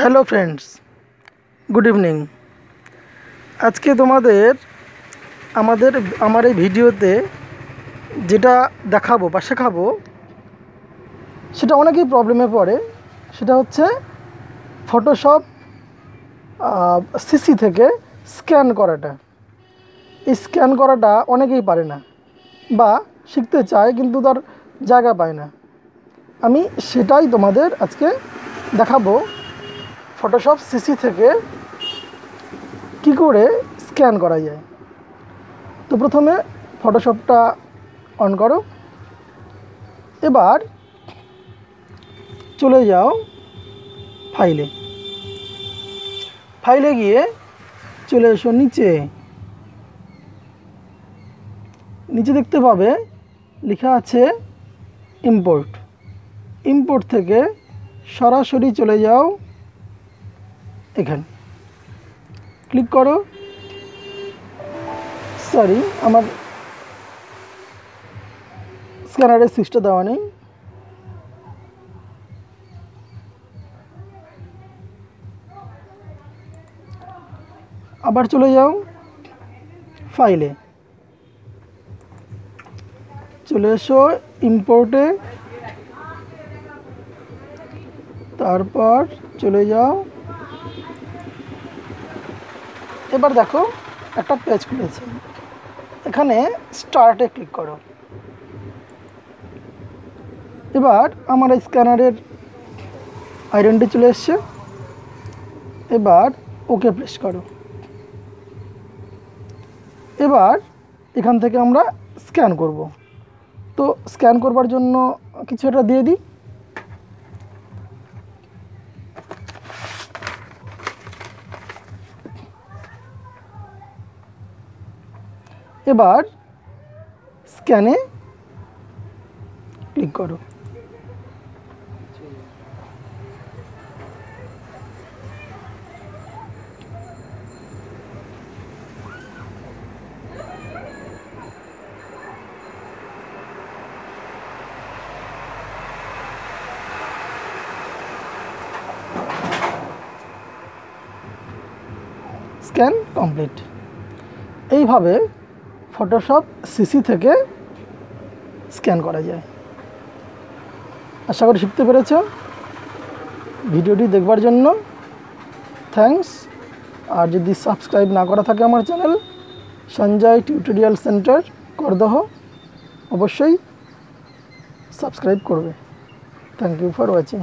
Hello friends, good evening. আজকে তোমাদের, আমাদের, আমার এই ভিডিওতে যেটা দেখাবো বা শেখাবো, সেটা অনেকেই প্রবলেমে পড়ে। সেটা হচ্ছে ফটোশপ সিসি থেকে স্ক্যান করাটা। এই স্ক্যান করাটা অনেকেই পারে না বা শিখতে চায় কিন্তু তার জায়গা পায় না। আমি সেটাই তোমাদের আজকে দেখাবো। ফটোশপ সিসি থেকে কি করে স্ক্যান করা যায়? তো প্রথমে ফটোশপটা অন করো। এবার চলে যাও ফাইলে ফাইলে গিয়ে চলে এসো নিচে। নিচে দেখতে পাবে লেখা আছে ইম্পোর্ট ইম্পোর্ট থেকে সরাসরি চলে যাও এখানে। ক্লিক করো। সরি আমার স্ক্যানারের সুইচটা দেওয়া নেই। আবার চলে যাও ফাইলে। চলে এসো ইম্পোর্টে তারপর চলে যাও এবার দেখো, একটা পেজ খুলেছে। এখানে স্টার্টে ক্লিক করো। এবার আমার স্ক্যানারের আইডেন্টি চলে এসছে। এবার ওকে প্রেস করো। এবার এখান থেকে আমরা স্ক্যান করব। তো স্ক্যান করবার জন্য কিছু একটা দিয়ে দিই। এবার স্ক্যানে ক্লিক করো। স্ক্যান কমপ্লিট এইভাবে ফটোশপ সিসি থেকে স্ক্যান করা যায়। আশা করি শিখতে পেরেছ। ভিডিওটি দেখবার জন্য থ্যাংকস আর যদি সাবস্ক্রাইব না করা থাকে আমার channel, Sanjay tutorial centre, Kardaha, অবশ্যই সাবস্ক্রাইব করবে। Thank you for watching.